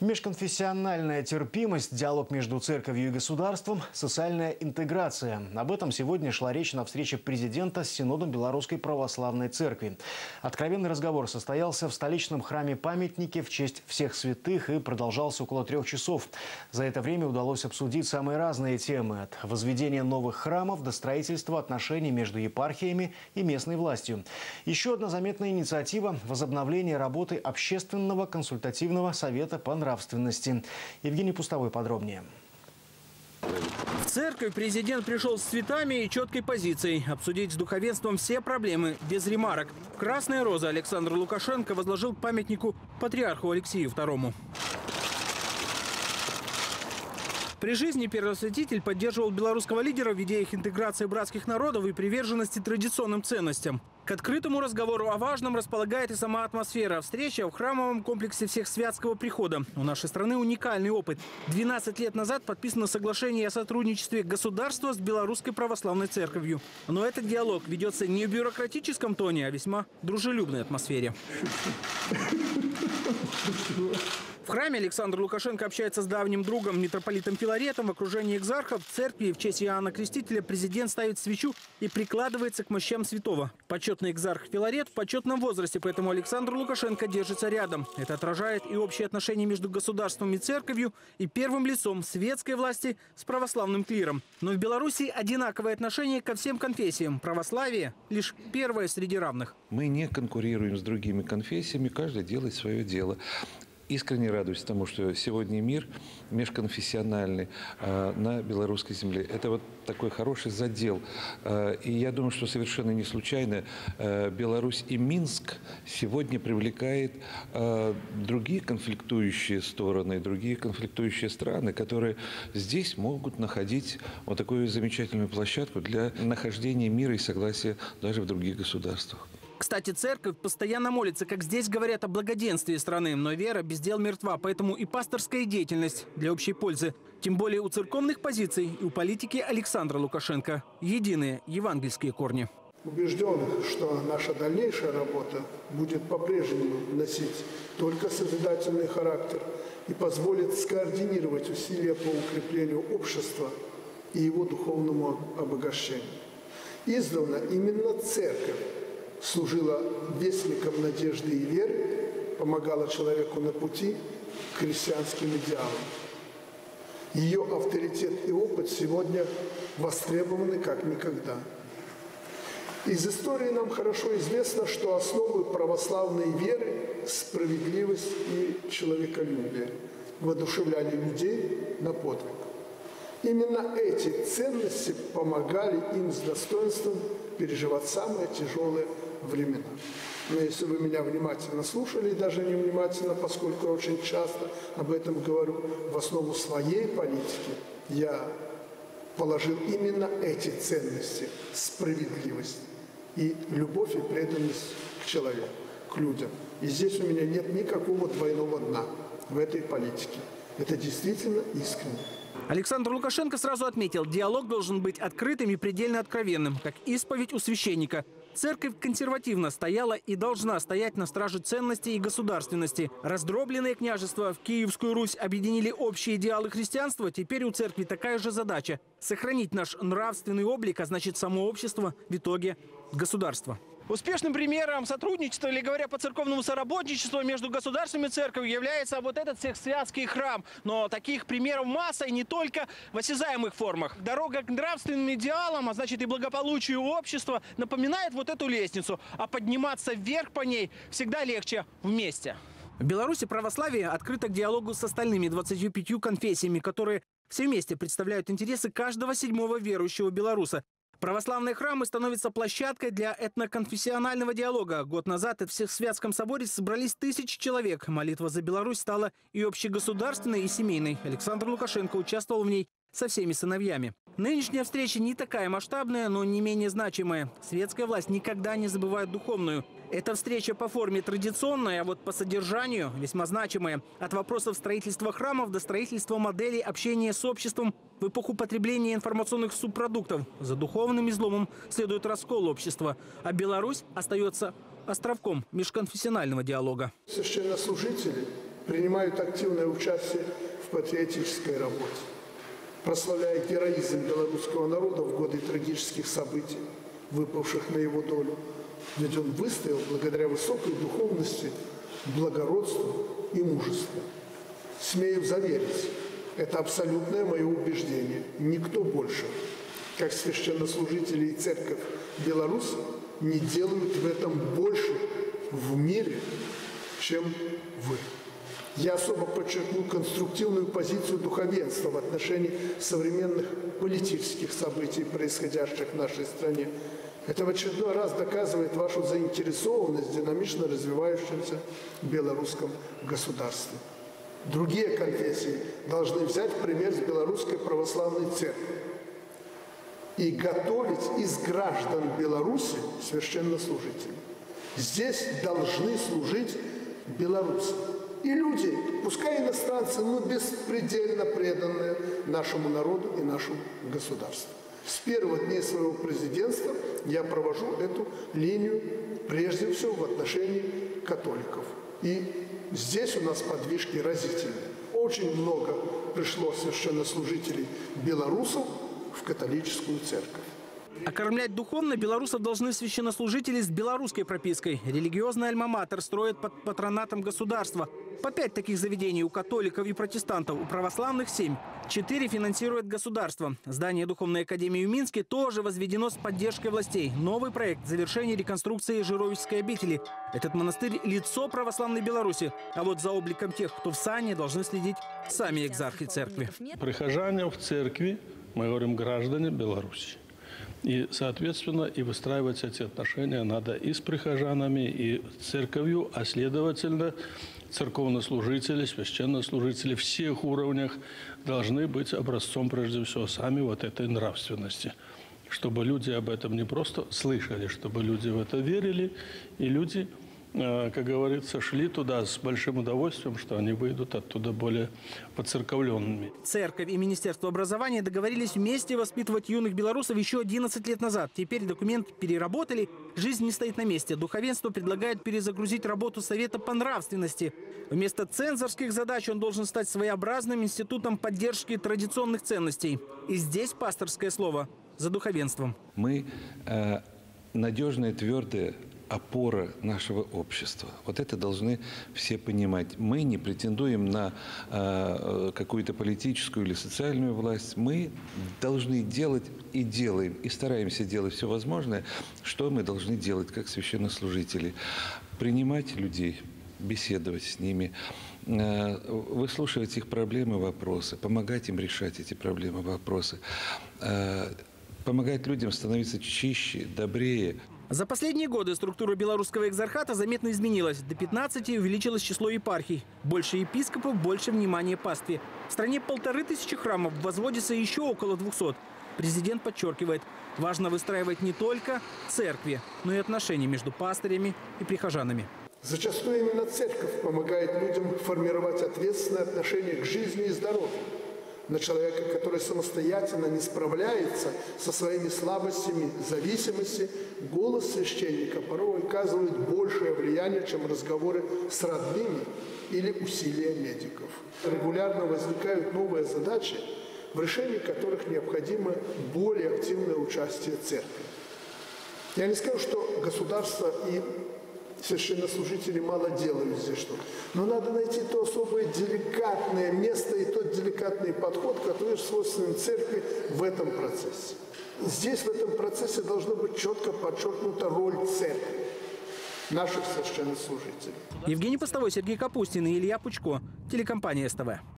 Межконфессиональная терпимость, диалог между церковью и государством, социальная интеграция. Об этом сегодня шла речь на встрече президента с Синодом Белорусской Православной Церкви. Откровенный разговор состоялся в столичном храме-памятнике в честь всех святых и продолжался около трех часов. За это время удалось обсудить самые разные темы – от возведения новых храмов до строительства отношений между епархиями и местной властью. Еще одна заметная инициатива – возобновление работы Общественного консультативного совета по нравственности. Евгений Пустовой подробнее. В церковь президент пришел с цветами и четкой позицией. Обсудить с духовенством все проблемы, без ремарок. Красная роза Александр Лукашенко возложил к памятнику патриарху Алексею II. При жизни первосвятитель поддерживал белорусского лидера в идеях интеграции братских народов и приверженности традиционным ценностям. К открытому разговору о важном располагает и сама атмосфера. Встреча в храмовом комплексе всех святского прихода. У нашей страны уникальный опыт. 12 лет назад подписано соглашение о сотрудничестве государства с Белорусской православной церковью. Но этот диалог ведется не в бюрократическом тоне, а весьма дружелюбной атмосфере. В храме Александр Лукашенко общается с давним другом митрополитом Филаретом в окружении экзархов. В церкви в честь Иоанна Крестителя президент ставит свечу и прикладывается к мощам святого. Почетный экзарх Филарет в почетном возрасте, поэтому Александр Лукашенко держится рядом. Это отражает и общие отношения между государством и церковью, и первым лицом светской власти с православным клиром. Но в Беларуси одинаковое отношение ко всем конфессиям. Православие – лишь первое среди равных. Мы не конкурируем с другими конфессиями, каждый делает свое дело искренне радуюсь тому, что сегодня мир межконфессиональный э, на белорусской земле. Это вот такой хороший задел. Э, и я думаю, что совершенно не случайно э, Беларусь и Минск сегодня привлекает другие конфликтующие стороны, другие конфликтующие страны, которые здесь могут находить вот такую замечательную площадку для нахождения мира и согласия даже в других государствах. Кстати, церковь постоянно молится, как здесь говорят, о благоденствии страны. Но вера без дел мертва, поэтому и пасторская деятельность для общей пользы. Тем более у церковных позиций и у политики Александра Лукашенко единые евангельские корни. Убежден, что наша дальнейшая работа будет по-прежнему носить только созидательный характер и позволит скоординировать усилия по укреплению общества и его духовному обогащению. Издавна именно церковь служила вестником надежды и веры, помогала человеку на пути к христианским идеалам. Ее авторитет и опыт сегодня востребованы как никогда. Из истории нам хорошо известно, что основы православной веры – справедливость и человеколюбие, воодушевляли людей на подвиг. Именно эти ценности помогали им с достоинством переживать самые тяжелые времена. Но если вы меня внимательно слушали, даже не внимательно, поскольку я очень часто об этом говорю, в основу своей политики я положил именно эти ценности – справедливость и любовь и преданность к человеку, к людям. И здесь у меня нет никакого двойного дна в этой политике. Это действительно искренне. Александр Лукашенко сразу отметил, диалог должен быть открытым и предельно откровенным, как исповедь у священника. Церковь консервативно стояла и должна стоять на страже ценностей и государственности. Раздробленные княжества в Киевскую Русь объединили общие идеалы христианства. Теперь у церкви такая же задача – сохранить наш нравственный облик, а значит само общество, в итоге государство. Успешным примером сотрудничества, или говоря по церковному соработничеству между государством и церковью является вот этот всехсвятский храм. Но таких примеров масса и не только в осязаемых формах. Дорога к нравственным идеалам, а значит и благополучию общества, напоминает вот эту лестницу. А подниматься вверх по ней всегда легче вместе. В Беларуси православие открыто к диалогу с остальными 25 конфессиями, которые все вместе представляют интересы каждого седьмого верующего белоруса. Православные храмы становятся площадкой для этноконфессионального диалога. Год назад в Всесвятском соборе собрались тысячи человек. Молитва за Беларусь стала и общегосударственной, и семейной. Александр Лукашенко участвовал в ней со всеми сыновьями. Нынешняя встреча не такая масштабная, но не менее значимая. Светская власть никогда не забывает духовную. Эта встреча по форме традиционная, а вот по содержанию весьма значимая. От вопросов строительства храмов до строительства моделей общения с обществом в эпоху потребления информационных субпродуктов. За духовным изломом следует раскол общества, а Беларусь остается островком межконфессионального диалога. Священнослужители принимают активное участие в патриотической работе, прославляя героизм белорусского народа в годы трагических событий, выпавших на его долю. Ведь он выстоял благодаря высокой духовности, благородству и мужеству. Смею заверить, это абсолютное мое убеждение. Никто больше, как священнослужители и церковь Беларуси, не делают в этом больше в мире, чем вы. Я особо подчеркну конструктивную позицию духовенства в отношении современных политических событий, происходящих в нашей стране. Это в очередной раз доказывает вашу заинтересованность в динамично развивающемся белорусском государстве. Другие конфессии должны взять пример с Белорусской Православной Церкви и готовить из граждан Беларуси священнослужителей. Здесь должны служить белорусы. И люди, пускай иностранцы, но беспредельно преданные нашему народу и нашему государству. С первых дней своего президентства я провожу эту линию прежде всего в отношении католиков. И здесь у нас подвижки разительные. Очень много пришло священнослужителей белорусов в католическую церковь. Окормлять духовно белорусов должны священнослужители с белорусской пропиской. Религиозный альма-матер строят под патронатом государства. По пять таких заведений у католиков и протестантов, у православных семь. Четыре финансирует государство. Здание Духовной Академии в Минске тоже возведено с поддержкой властей. Новый проект – завершение реконструкции Жировической обители. Этот монастырь – лицо православной Беларуси. А вот за обликом тех, кто в сане, должны следить сами экзархи церкви. Прихожане в церкви, мы говорим граждане Беларуси. И, соответственно, и выстраивать эти отношения надо и с прихожанами, и с церковью, а следовательно, церковнослужители, священнослужители всех уровнях должны быть образцом, прежде всего, сами вот этой нравственности. Чтобы люди об этом не просто слышали, чтобы люди в это верили, и люди как говорится, шли туда с большим удовольствием, что они выйдут оттуда более поцерковленными. Церковь и Министерство образования договорились вместе воспитывать юных белорусов еще 11 лет назад. Теперь документ переработали, жизнь не стоит на месте. Духовенство предлагает перезагрузить работу Совета по нравственности. Вместо цензорских задач он должен стать своеобразным институтом поддержки традиционных ценностей. И здесь пасторское слово за духовенством. Мы э, надежные, твердые опора нашего общества. Вот это должны все понимать. Мы не претендуем на э, какую-то политическую или социальную власть. Мы должны делать и делаем, и стараемся делать все возможное, что мы должны делать как священнослужители. Принимать людей, беседовать с ними, э, выслушивать их проблемы, вопросы, помогать им решать эти проблемы, вопросы, э, помогать людям становиться чище, добрее. За последние годы структура белорусского экзархата заметно изменилась. До 15 увеличилось число епархий. Больше епископов, больше внимания пастве. В стране полторы тысячи храмов, возводится еще около 200. Президент подчеркивает, важно выстраивать не только церкви, но и отношения между пастырями и прихожанами. Зачастую именно церковь помогает людям формировать ответственное отношение к жизни и здоровью на человека, который самостоятельно не справляется со своими слабостями, зависимости, голос священника порой оказывает большее влияние, чем разговоры с родными или усилия медиков. Регулярно возникают новые задачи, в решении которых необходимо более активное участие церкви. Я не скажу, что государство и священнослужители мало делают здесь что. Но надо найти то особое деликатное место и тот деликатный подход, который свойственен церкви в этом процессе. Здесь, в этом процессе, должна быть четко подчеркнута роль церкви наших священнослужителей. Евгений Постовой, Сергей Капустин и Илья Пучко. Телекомпания СТВ.